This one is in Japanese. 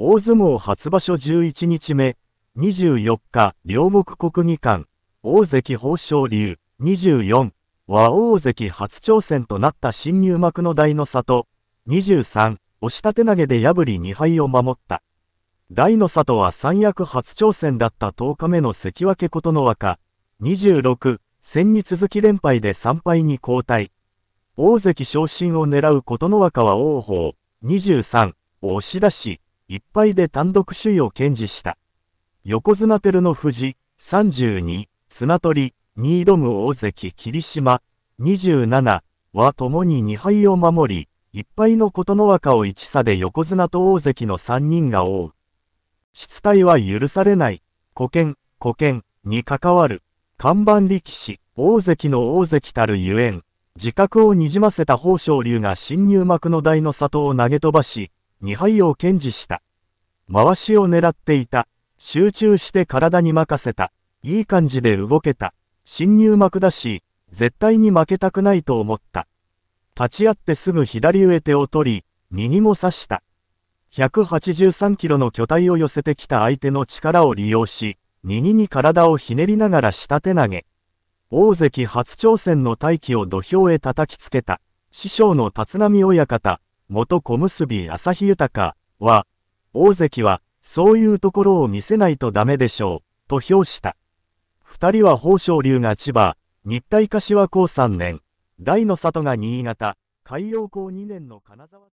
大相撲初場所11日目、24日、両国国技館、大関豊昇龍、24は大関初挑戦となった新入幕の大の里、23、押し立て投げで破り2敗を守った。大の里は三役初挑戦だった10日目の関脇琴ノ若、26、戦に続き連敗で3敗に交代。大関昇進を狙う琴ノ若は王鵬、23、を押し出し、1敗で単独首位を堅持した。横綱照ノ富士、32、綱取り、に挑む大関霧島、27は共に2敗を守り、1敗の琴ノ若を1差で横綱と大関の3人が追う。失態は許されない、古剣、古剣に関わる、看板力士、大関の大関たるゆえん、自覚をにじませた宝生龍が新入幕の台の里を投げ飛ばし、2敗を堅持した。回しを狙っていた。集中して体に任せた。いい感じで動けた。新入幕だし、絶対に負けたくないと思った。立ち会ってすぐ左上手を取り、右も刺した。183キロの巨体を寄せてきた相手の力を利用し、右に体をひねりながら下手投げ。大関初挑戦の大器を土俵へ叩きつけた。師匠の立浪親方、元小結朝日豊は、大関は、そういうところを見せないとダメでしょう、と評した。二人は宝生流が千葉、日体柏高3年、大の里が新潟、海洋高2年の金沢